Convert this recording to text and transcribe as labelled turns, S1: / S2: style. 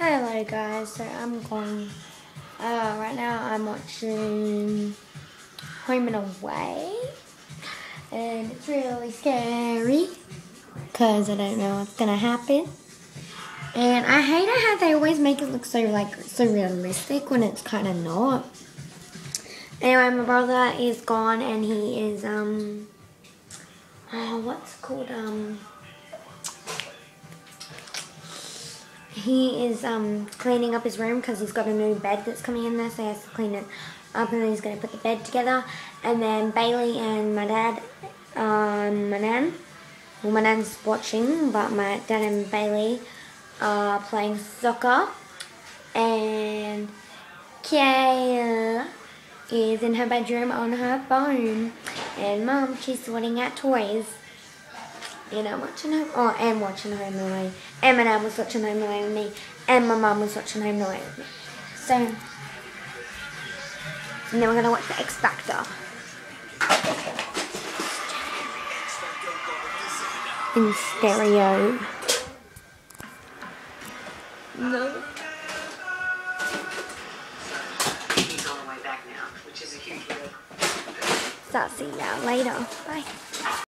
S1: Hello guys, so I'm going, uh, right now I'm watching Home and Away, and it's really scary, because I don't know what's going to happen, and I hate how they always make it look so, like, so realistic when it's kind of not. Anyway, my brother is gone, and he is, um, oh, what's called, um, he is um, cleaning up his room because he's got a new bed that's coming in there, so he has to clean it up and then he's going to put the bed together. And then Bailey and my dad, um, my nan, well, my nan's watching, but my dad and Bailey are playing soccer. And Kaya is in her bedroom on her phone. And mum, she's sorting out toys. Oh, and I'm watching home, oh, and watching Home and Away. And my dad was watching Home and Away with me. And my mum was watching Home and Away with me. So, and then we're going to watch the X Factor. In stereo. No.
S2: He's on the way back now, which is a huge deal.
S1: So I'll see y'all later. Bye.